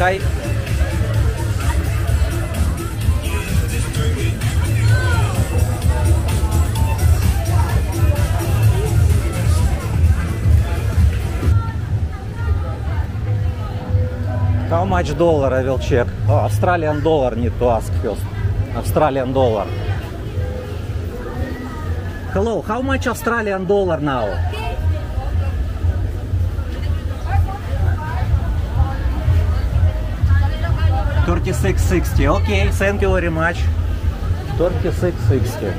Китай. How much dollar I will check? Oh, Australian dollar need to ask first. Australian dollar. Hello, how much Australian dollar now? Thirty-six sixty. Okay, thank you very much. Thirty-six sixty.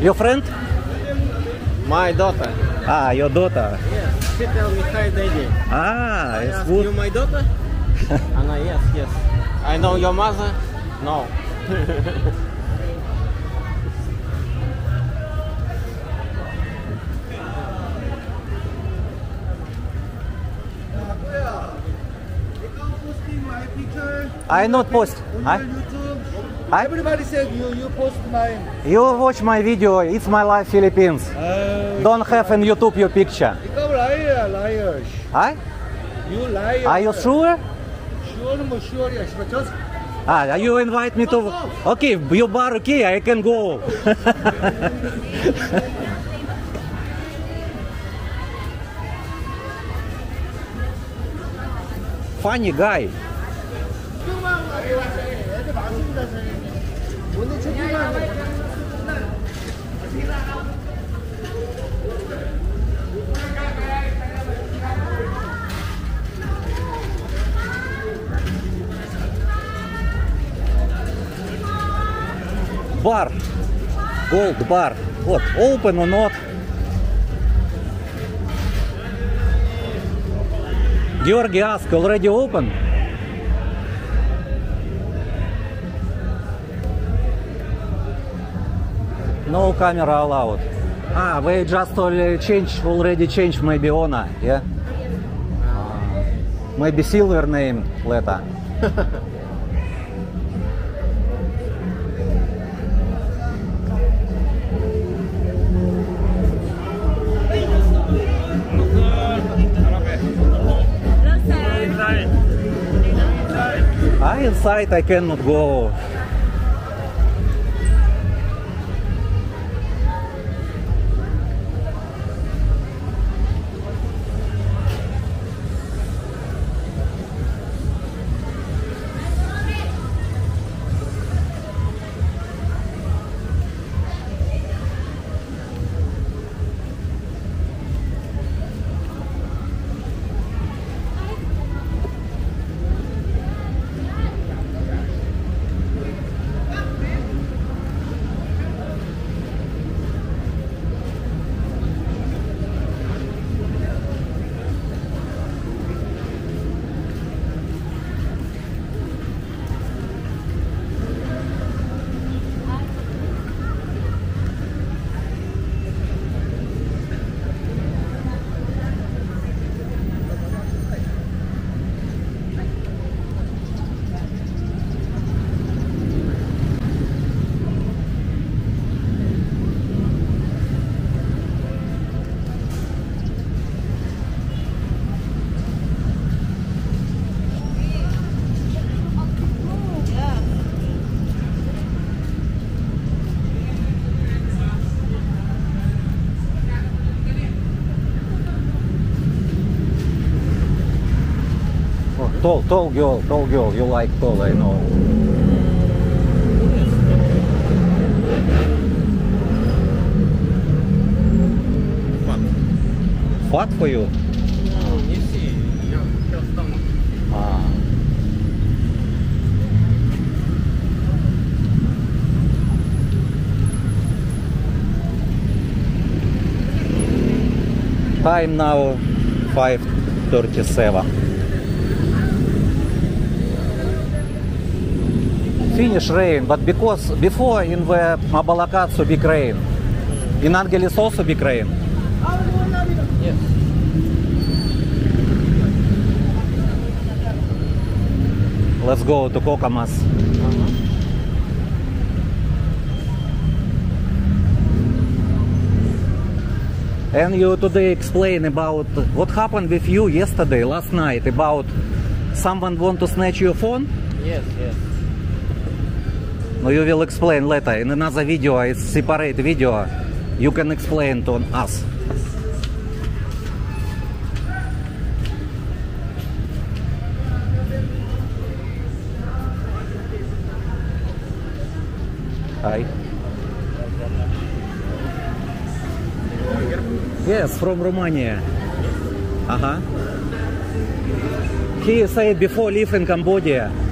Your friend? My daughter. Ah, your daughter. Yes. She tell me hi, daddy. Ah, I it's ask good. you my daughter? Anna, yes, yes. I know your mother? No. I not post. YouTube. Everybody said you you post my. You watch my video. It's my life Philippines. Uh, Don't have in YouTube your picture. ikaw liar, liars. Huh? You liar. Are you sure? Sure mo sure yes, just Ah, you invite me to. Okay, you bar okay, I can go. Funny guy. Бар. Gold бар. Вот, open or not. Георгий Аск, already open? No camera allowed. Ah, we just already change already changed maybe owner, yeah? Ah, Maybe silver name later. I inside I cannot go. Tall, tall girl, tall girl. You like tall, I know. Fat for you? Ну, все. Я сейчас там Ah. Time now 5.37. Finish rain, but because before in the Mabalakatsu big rain. In Angeles also big rain. Yes. Let's go to Kokomo's. And you today explain about what happened with you yesterday, last night, about someone want to snatch your phone? Yes, yes. No, you will explain later. In another video, it's separate video. You can explain to us. Hi. Yes, from Romania. Uh-huh. He said before live in Cambodia.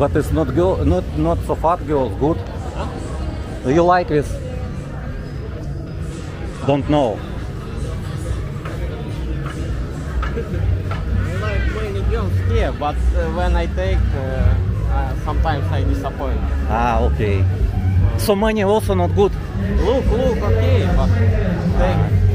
But it's not girl, not not so fat girls. Good. Do you like this? Don't know. I like many girls here, but uh, when I take, uh, uh, sometimes I disappoint. Ah, okay. So many also not good. Look, look, okay, but take.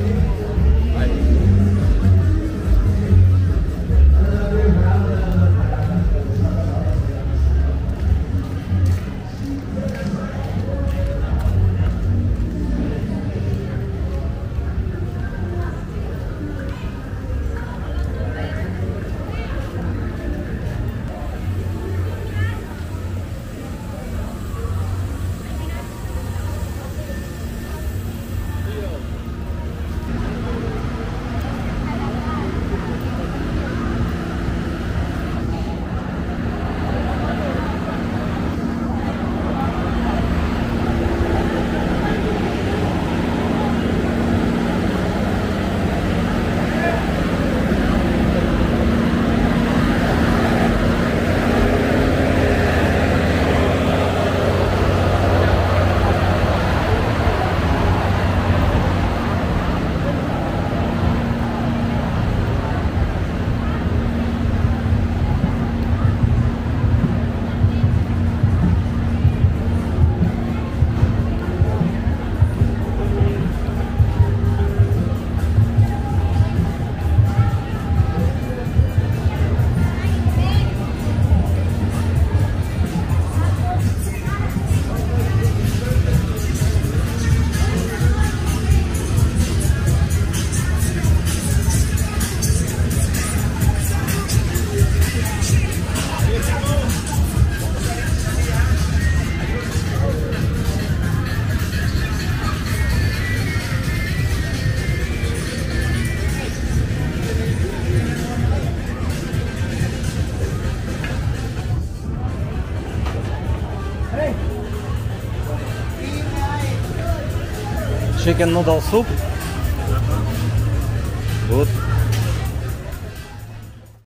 Chicken noodle soup. Good.